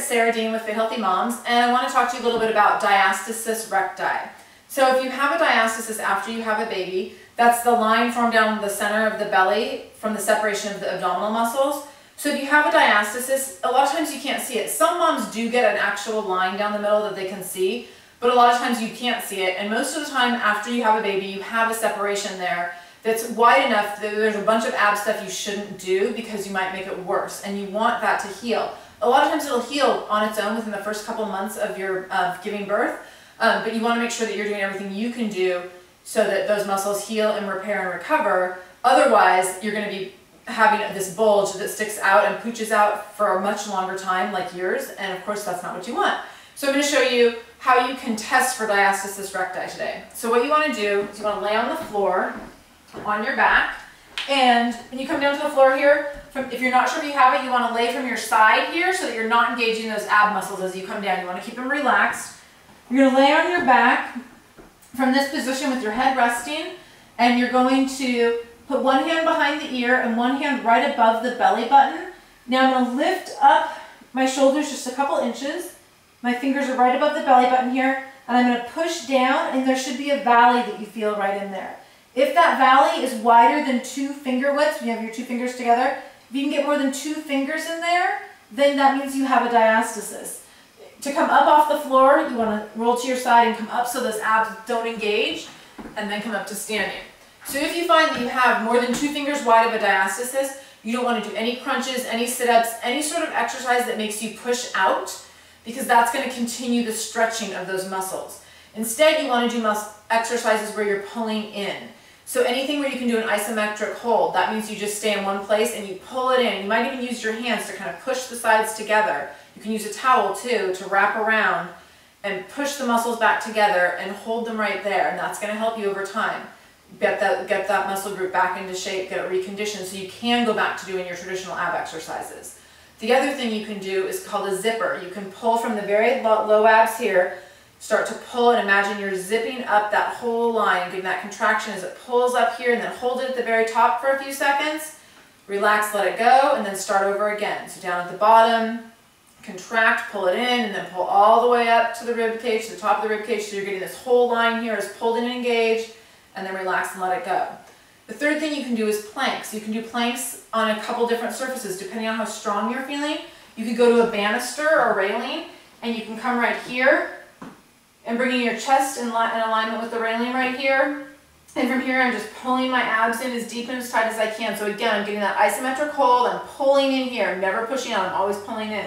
Sarah Dean with Fit Healthy Moms, and I want to talk to you a little bit about diastasis recti. So if you have a diastasis after you have a baby, that's the line formed down the center of the belly from the separation of the abdominal muscles. So if you have a diastasis, a lot of times you can't see it. Some moms do get an actual line down the middle that they can see, but a lot of times you can't see it. And most of the time after you have a baby, you have a separation there that's wide enough that there's a bunch of ab stuff you shouldn't do because you might make it worse and you want that to heal. A lot of times it'll heal on its own within the first couple months of your of giving birth, um, but you want to make sure that you're doing everything you can do so that those muscles heal and repair and recover. Otherwise, you're going to be having this bulge that sticks out and pooches out for a much longer time like yours, and of course that's not what you want. So I'm going to show you how you can test for diastasis recti today. So what you want to do is you want to lay on the floor on your back, and when you come down to the floor here, from, if you're not sure if you have it, you want to lay from your side here so that you're not engaging those ab muscles as you come down. You want to keep them relaxed. You're going to lay on your back from this position with your head resting, and you're going to put one hand behind the ear and one hand right above the belly button. Now I'm going to lift up my shoulders just a couple inches. My fingers are right above the belly button here, and I'm going to push down, and there should be a valley that you feel right in there. If that valley is wider than two finger widths, you have your two fingers together, if you can get more than two fingers in there, then that means you have a diastasis. To come up off the floor, you want to roll to your side and come up so those abs don't engage, and then come up to standing. So if you find that you have more than two fingers wide of a diastasis, you don't want to do any crunches, any sit-ups, any sort of exercise that makes you push out, because that's going to continue the stretching of those muscles. Instead, you want to do exercises where you're pulling in. So anything where you can do an isometric hold, that means you just stay in one place and you pull it in. You might even use your hands to kind of push the sides together. You can use a towel too to wrap around and push the muscles back together and hold them right there. And that's going to help you over time. Get that, get that muscle group back into shape, get it reconditioned so you can go back to doing your traditional ab exercises. The other thing you can do is called a zipper. You can pull from the very low abs here Start to pull and imagine you're zipping up that whole line, giving that contraction as it pulls up here and then hold it at the very top for a few seconds. Relax, let it go, and then start over again. So down at the bottom, contract, pull it in, and then pull all the way up to the rib cage, to the top of the rib cage, so you're getting this whole line here is pulled in and engaged, and then relax and let it go. The third thing you can do is planks. You can do planks on a couple different surfaces, depending on how strong you're feeling. You could go to a banister or railing, and you can come right here, and bringing your chest in, in alignment with the railing right here. And from here, I'm just pulling my abs in as deep and as tight as I can. So again, I'm getting that isometric hold. I'm pulling in here, never pushing out. I'm always pulling in.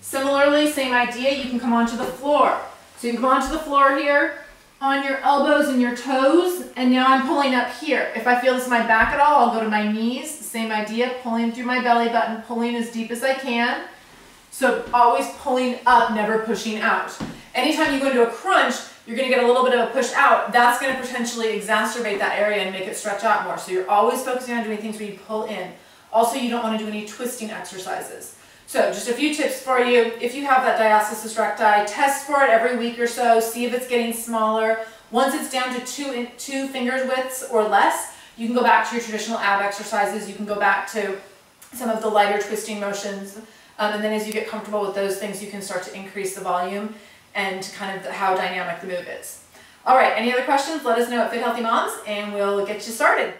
Similarly, same idea, you can come onto the floor. So you can come onto the floor here on your elbows and your toes, and now I'm pulling up here. If I feel this in my back at all, I'll go to my knees. Same idea, pulling through my belly button, pulling as deep as I can. So always pulling up, never pushing out. Anytime you go into a crunch, you're going to get a little bit of a push out. That's going to potentially exacerbate that area and make it stretch out more. So you're always focusing on doing things where you pull in. Also, you don't want to do any twisting exercises. So just a few tips for you. If you have that diastasis recti, test for it every week or so. See if it's getting smaller. Once it's down to two, in, two fingers widths or less, you can go back to your traditional ab exercises. You can go back to some of the lighter twisting motions. Um, and then as you get comfortable with those things, you can start to increase the volume and kind of how dynamic the move is. All right, any other questions? Let us know at Fit Healthy Moms and we'll get you started.